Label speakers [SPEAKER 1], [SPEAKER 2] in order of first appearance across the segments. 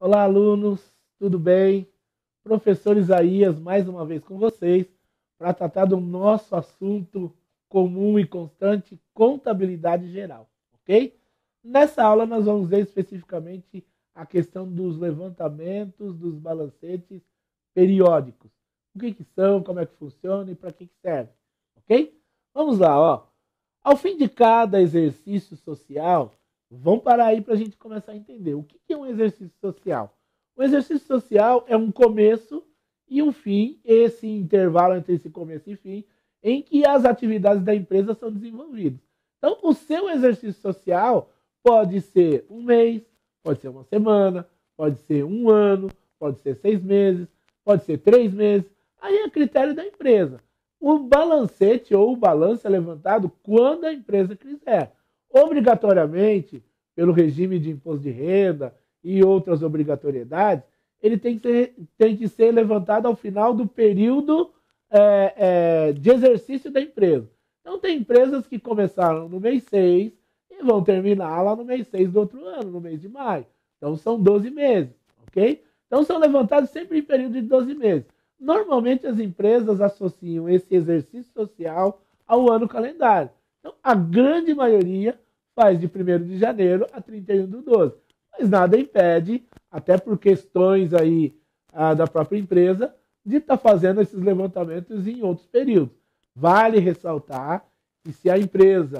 [SPEAKER 1] Olá, alunos, tudo bem? Professor Isaías, mais uma vez com vocês, para tratar do nosso assunto comum e constante, contabilidade geral, ok? Nessa aula nós vamos ver especificamente a questão dos levantamentos dos balancetes periódicos. O que, que são, como é que funciona e para que, que serve, ok? Vamos lá, ó. Ao fim de cada exercício social, vamos parar aí para a gente começar a entender. O que é um exercício social? O exercício social é um começo e um fim, esse intervalo entre esse começo e fim, em que as atividades da empresa são desenvolvidas. Então, o seu exercício social pode ser um mês, pode ser uma semana, pode ser um ano, pode ser seis meses, pode ser três meses. Aí é critério da empresa. O balancete ou o balanço é levantado quando a empresa quiser. Obrigatoriamente, pelo regime de imposto de renda e outras obrigatoriedades, ele tem que ser, tem que ser levantado ao final do período é, é, de exercício da empresa. Então, tem empresas que começaram no mês 6 e vão terminar lá no mês 6 do outro ano, no mês de maio. Então, são 12 meses, ok? Então, são levantados sempre em período de 12 meses. Normalmente, as empresas associam esse exercício social ao ano calendário. Então, a grande maioria faz de 1 de janeiro a 31 de 12. Mas nada impede, até por questões aí ah, da própria empresa, de estar tá fazendo esses levantamentos em outros períodos. Vale ressaltar que se a empresa,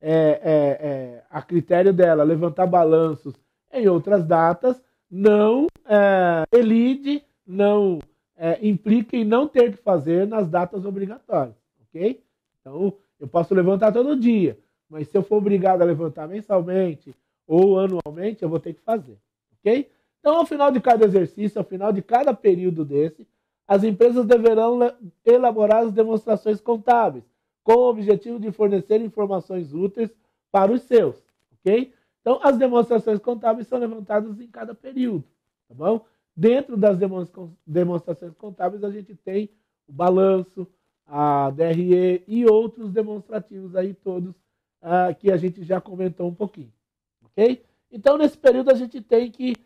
[SPEAKER 1] é, é, é, a critério dela, levantar balanços em outras datas, não é, elide, não é, implica em não ter que fazer nas datas obrigatórias, ok? Então, eu posso levantar todo dia, mas se eu for obrigado a levantar mensalmente ou anualmente, eu vou ter que fazer, ok? Então, ao final de cada exercício, ao final de cada período desse, as empresas deverão elaborar as demonstrações contábeis, com o objetivo de fornecer informações úteis para os seus, ok? Então, as demonstrações contábeis são levantadas em cada período, tá bom? Dentro das demonstrações contábeis, a gente tem o balanço, a DRE e outros demonstrativos aí todos uh, que a gente já comentou um pouquinho, ok? Então, nesse período, a gente tem que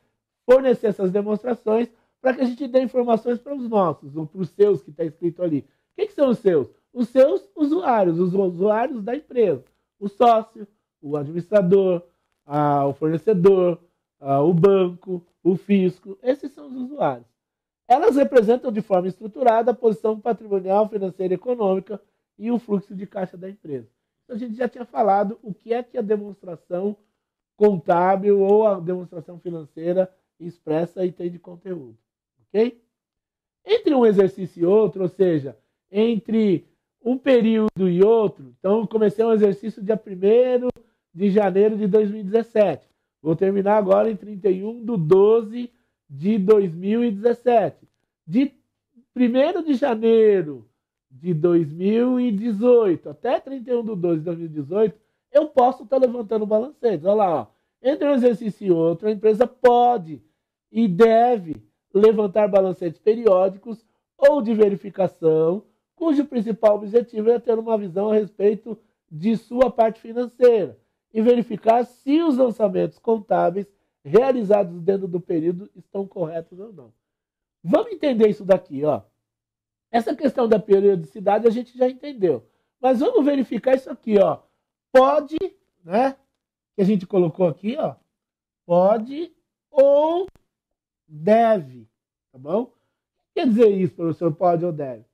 [SPEAKER 1] fornecer essas demonstrações para que a gente dê informações para os nossos, ou para os seus que está escrito ali. O que, são os seus? Os seus usuários, os usuários da empresa. O sócio, o administrador, o fornecedor, o banco, o fisco. Esses são os usuários. Elas representam de forma estruturada a posição patrimonial, financeira e econômica e o fluxo de caixa da empresa. Então, a gente já tinha falado o que é que a demonstração contábil ou a demonstração financeira expressa e tem de conteúdo ok? Entre um exercício e outro, ou seja, entre um período e outro, então comecei um exercício dia 1 de janeiro de 2017. Vou terminar agora em 31 de 12 de 2017. De 1 de janeiro de 2018 até 31 de 12 de 2018, eu posso estar levantando balancetes. Olha lá, ó. entre um exercício e outro, a empresa pode e deve levantar balancetes periódicos ou de verificação, cujo principal objetivo é ter uma visão a respeito de sua parte financeira e verificar se os lançamentos contábeis realizados dentro do período estão corretos ou não. Vamos entender isso daqui, ó. Essa questão da periodicidade a gente já entendeu. Mas vamos verificar isso aqui, ó. Pode, né? Que a gente colocou aqui, ó. Pode ou deve, tá bom? Quer dizer isso, professor? Pode ou deve?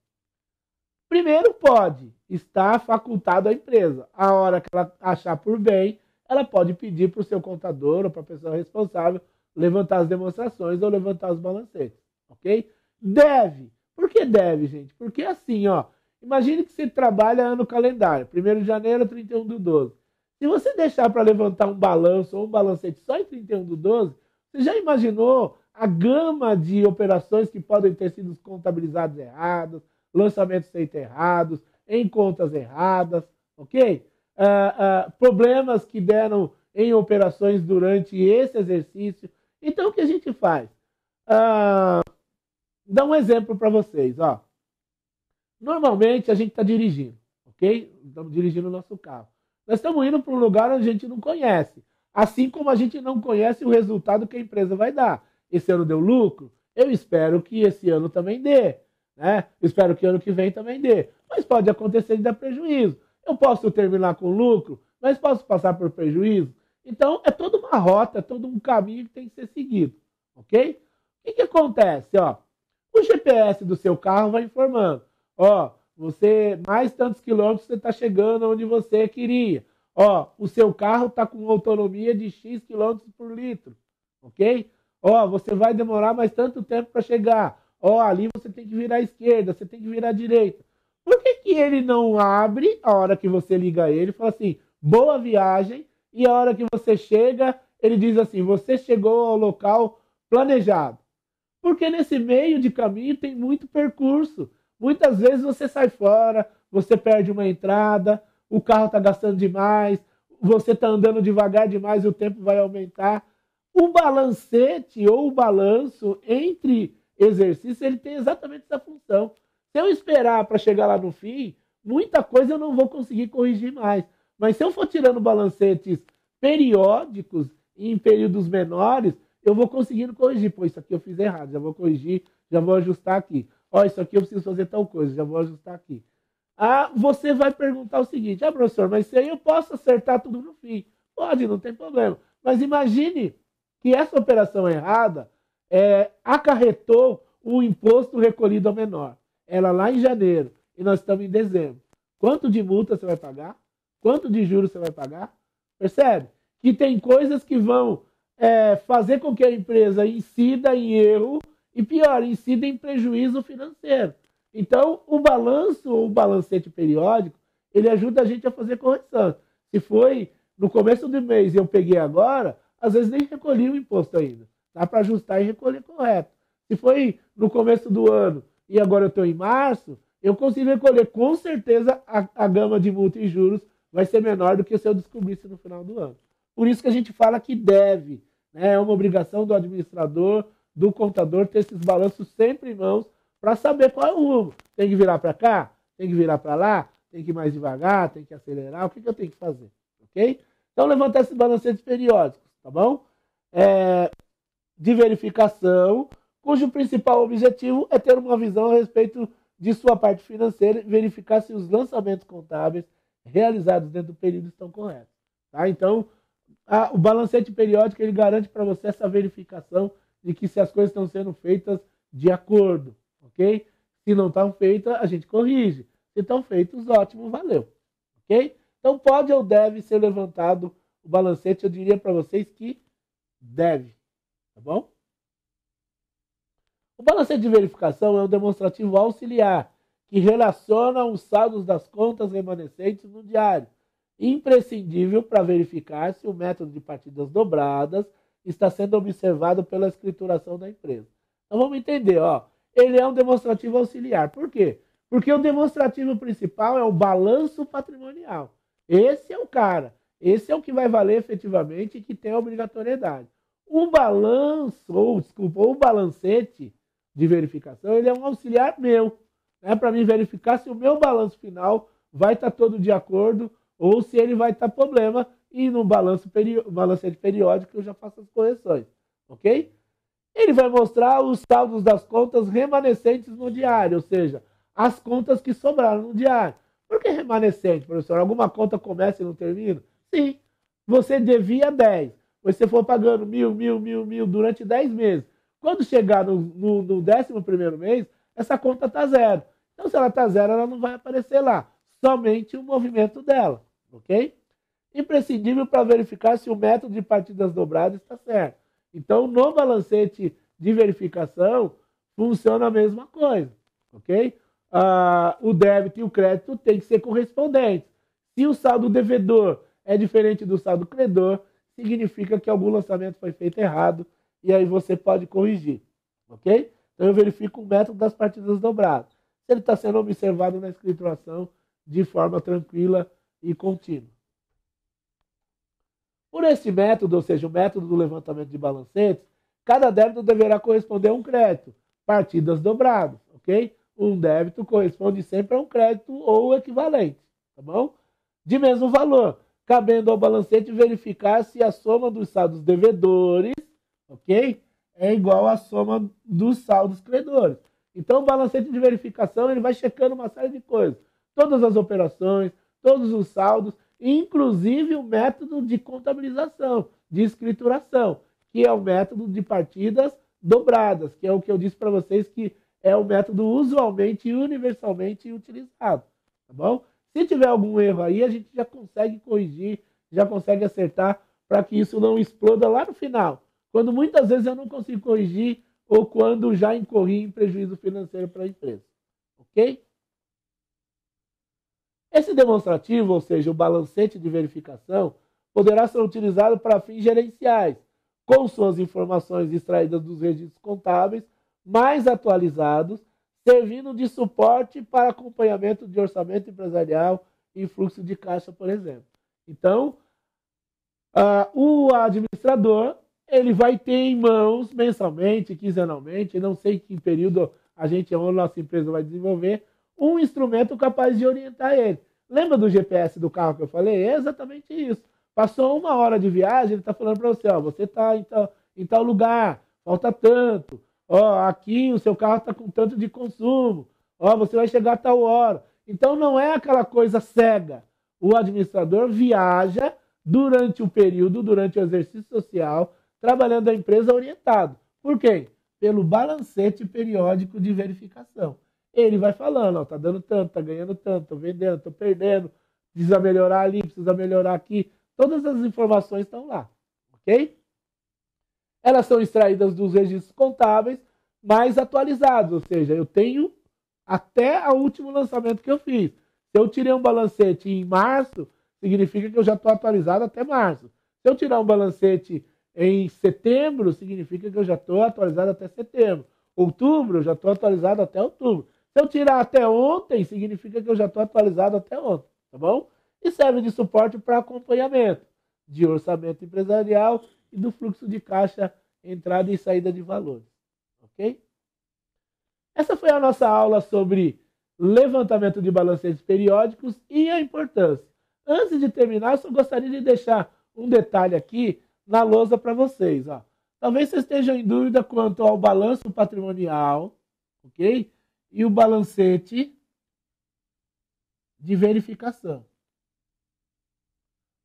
[SPEAKER 1] Primeiro, pode estar facultado à empresa. A hora que ela achar por bem, ela pode pedir para o seu contador ou para a pessoa responsável levantar as demonstrações ou levantar os balancetes, ok? Deve. Por que deve, gente? Porque assim, ó, imagine que você trabalha no calendário, 1 de janeiro, 31 do 12. Se você deixar para levantar um balanço ou um balancete só em 31 do 12, você já imaginou a gama de operações que podem ter sido contabilizadas erradas, lançamentos feitos errados, em contas erradas, ok? Uh, uh, problemas que deram em operações durante esse exercício. Então, o que a gente faz? Uh, dá um exemplo para vocês. Ó. Normalmente, a gente está dirigindo, ok? Estamos dirigindo o nosso carro. Nós estamos indo para um lugar onde a gente não conhece. Assim como a gente não conhece o resultado que a empresa vai dar. esse ano deu lucro, eu espero que esse ano também dê. Né? Espero que ano que vem também dê. Mas pode acontecer de dar prejuízo. Eu posso terminar com lucro, mas posso passar por prejuízo. Então, é toda uma rota, é todo um caminho que tem que ser seguido. Ok? O que, que acontece? Ó, o GPS do seu carro vai informando. Ó, você, mais tantos quilômetros você está chegando onde você queria. Ó, o seu carro está com autonomia de X quilômetros por litro. Ok? Ó, você vai demorar mais tanto tempo para chegar. Ó, ali você tem que virar à esquerda, você tem que virar à direita. Por que, que ele não abre a hora que você liga ele fala assim, boa viagem, e a hora que você chega, ele diz assim, você chegou ao local planejado. Porque nesse meio de caminho tem muito percurso. Muitas vezes você sai fora, você perde uma entrada, o carro está gastando demais, você está andando devagar demais e o tempo vai aumentar. O balancete ou o balanço entre exercícios, ele tem exatamente essa função. Se eu esperar para chegar lá no fim, muita coisa eu não vou conseguir corrigir mais. Mas se eu for tirando balancetes periódicos em períodos menores, eu vou conseguindo corrigir. Pô, isso aqui eu fiz errado, já vou corrigir, já vou ajustar aqui. Ó, isso aqui eu preciso fazer tal coisa, já vou ajustar aqui. Ah, você vai perguntar o seguinte: ah, professor, mas se aí eu posso acertar tudo no fim? Pode, não tem problema. Mas imagine que essa operação errada é, acarretou o imposto recolhido ao menor. Ela lá em janeiro e nós estamos em dezembro. Quanto de multa você vai pagar? Quanto de juros você vai pagar? Percebe? Que tem coisas que vão é, fazer com que a empresa incida em erro e, pior, incida em prejuízo financeiro. Então, o balanço ou o balancete periódico, ele ajuda a gente a fazer correção. Se foi no começo do mês e eu peguei agora, às vezes nem recolhi o imposto ainda. Dá para ajustar e recolher correto. Se foi no começo do ano e agora eu estou em março, eu consigo recolher com certeza a, a gama de multa e juros vai ser menor do que se eu descobrisse no final do ano. Por isso que a gente fala que deve. Né? É uma obrigação do administrador, do contador, ter esses balanços sempre em mãos para saber qual é o rumo. Tem que virar para cá? Tem que virar para lá? Tem que ir mais devagar? Tem que acelerar? O que, que eu tenho que fazer? Ok? Então, levantar esses balancetes periódicos, tá bom? É, de verificação, cujo principal objetivo é ter uma visão a respeito de sua parte financeira e verificar se os lançamentos contábeis realizados dentro do período estão corretos. Tá? Então, a, o balancete periódico ele garante para você essa verificação de que se as coisas estão sendo feitas de acordo, ok? Se não estão feitas, a gente corrige. Se estão feitos, ótimo, valeu, ok? Então pode ou deve ser levantado o balancete, eu diria para vocês que deve, tá bom? O balancete de verificação é um demonstrativo auxiliar que relaciona os saldos das contas remanescentes no diário, imprescindível para verificar se o método de partidas dobradas está sendo observado pela escrituração da empresa. Então vamos entender, ó. Ele é um demonstrativo auxiliar. Por quê? Porque o demonstrativo principal é o balanço patrimonial. Esse é o cara. Esse é o que vai valer efetivamente e que tem a obrigatoriedade. O balanço, ou desculpa, o balancete de verificação, ele é um auxiliar meu né, para mim verificar se o meu balanço final vai estar tá todo de acordo ou se ele vai estar tá problema e no balanço balancete periódico eu já faço as correções, ok? Ele vai mostrar os saldos das contas remanescentes no diário, ou seja, as contas que sobraram no diário. Por que remanescente, professor? Alguma conta começa e não termina? Sim. Você devia 10. Você for pagando mil, mil, mil, mil durante 10 meses. Quando chegar no, no, no 11 primeiro mês, essa conta está zero. Então, se ela está zero, ela não vai aparecer lá. Somente o movimento dela, ok? Imprescindível para verificar se o método de partidas dobradas está certo. Então, no balancete de verificação, funciona a mesma coisa, ok? Ah, o débito e o crédito têm que ser correspondentes. Se o saldo devedor é diferente do saldo credor, significa que algum lançamento foi feito errado e aí você pode corrigir, ok? Então eu verifico o método das partidas dobradas. Se ele está sendo observado na escrituração de forma tranquila e contínua. Por esse método, ou seja, o método do levantamento de balancetes, cada débito deverá corresponder a um crédito, partidas dobradas, ok? Um débito corresponde sempre a um crédito ou equivalente, tá bom? De mesmo valor, cabendo ao balancete verificar se a soma dos saldos devedores, ok? é igual à soma dos saldos credores. Então, o balancete de verificação ele vai checando uma série de coisas. Todas as operações, todos os saldos, inclusive o método de contabilização, de escrituração, que é o método de partidas dobradas, que é o que eu disse para vocês que é o método usualmente e universalmente utilizado. Tá bom? Se tiver algum erro aí, a gente já consegue corrigir, já consegue acertar para que isso não exploda lá no final. Quando muitas vezes eu não consigo corrigir ou quando já incorri em prejuízo financeiro para a empresa. Ok? Esse demonstrativo, ou seja, o balancete de verificação, poderá ser utilizado para fins gerenciais, com suas informações extraídas dos registros contábeis mais atualizados, servindo de suporte para acompanhamento de orçamento empresarial e fluxo de caixa, por exemplo. Então, uh, o administrador ele vai ter em mãos mensalmente, quinzenalmente, não sei que período a gente ou a nossa empresa vai desenvolver, um instrumento capaz de orientar ele. Lembra do GPS do carro que eu falei? É exatamente isso. Passou uma hora de viagem, ele está falando para você, ó, você está em em tal lugar, falta tanto, ó, aqui o seu carro está com tanto de consumo, ó, você vai chegar a tal hora. Então não é aquela coisa cega. O administrador viaja durante o período, durante o exercício social, trabalhando a empresa orientado. Por quê? Pelo balancete periódico de verificação. Ele vai falando, ó, tá dando tanto, tá ganhando tanto, tô vendendo, tô perdendo, precisa melhorar ali, precisa melhorar aqui. Todas as informações estão lá, ok? Elas são extraídas dos registros contábeis mais atualizados, ou seja, eu tenho até o último lançamento que eu fiz. Se eu tirei um balancete em março, significa que eu já estou atualizado até março. Se eu tirar um balancete em setembro, significa que eu já estou atualizado até setembro. Outubro, eu já estou atualizado até outubro. Se eu tirar até ontem, significa que eu já estou atualizado até ontem, tá bom? E serve de suporte para acompanhamento de orçamento empresarial e do fluxo de caixa, entrada e saída de valores, ok? Essa foi a nossa aula sobre levantamento de balancetes periódicos e a importância. Antes de terminar, só gostaria de deixar um detalhe aqui na lousa para vocês. Ó. Talvez vocês estejam em dúvida quanto ao balanço patrimonial, ok? E o balancete de verificação.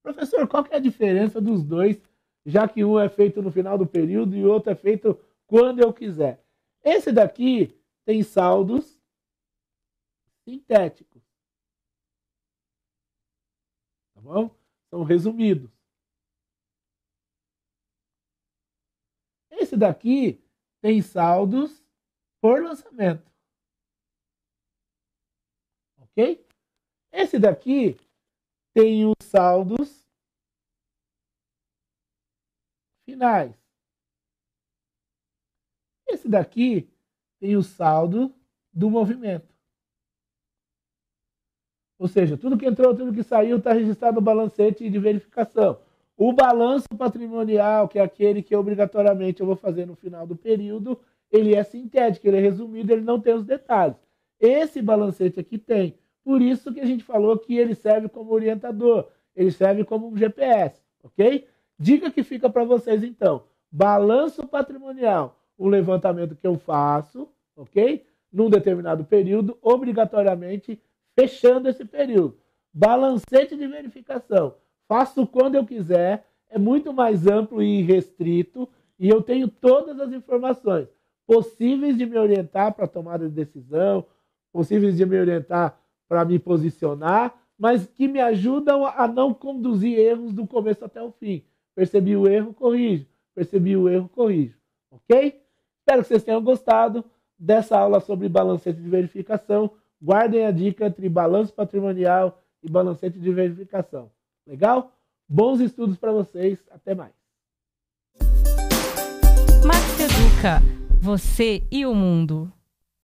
[SPEAKER 1] Professor, qual é a diferença dos dois, já que um é feito no final do período e o outro é feito quando eu quiser? Esse daqui tem saldos sintéticos. Tá bom? São resumidos. Esse daqui tem saldos por lançamento. Ok? Esse daqui tem os saldos finais. Esse daqui tem o saldo do movimento. Ou seja, tudo que entrou, tudo que saiu está registrado no balancete de verificação. O balanço patrimonial, que é aquele que obrigatoriamente eu vou fazer no final do período, ele é sintético, ele é resumido, ele não tem os detalhes. Esse balancete aqui tem. Por isso que a gente falou que ele serve como orientador, ele serve como um GPS, ok? Dica que fica para vocês então: balanço patrimonial, um levantamento que eu faço, ok? Num determinado período, obrigatoriamente fechando esse período. Balancete de verificação faço quando eu quiser, é muito mais amplo e restrito, e eu tenho todas as informações possíveis de me orientar para tomada de decisão, possíveis de me orientar para me posicionar, mas que me ajudam a não conduzir erros do começo até o fim. Percebi o erro, corrijo. Percebi o erro, corrijo. Ok? Espero que vocês tenham gostado dessa aula sobre balancete de verificação. Guardem a dica entre balanço patrimonial e balancete de verificação. Legal? Bons estudos para vocês. Até mais.
[SPEAKER 2] Max Educa. Você e o mundo.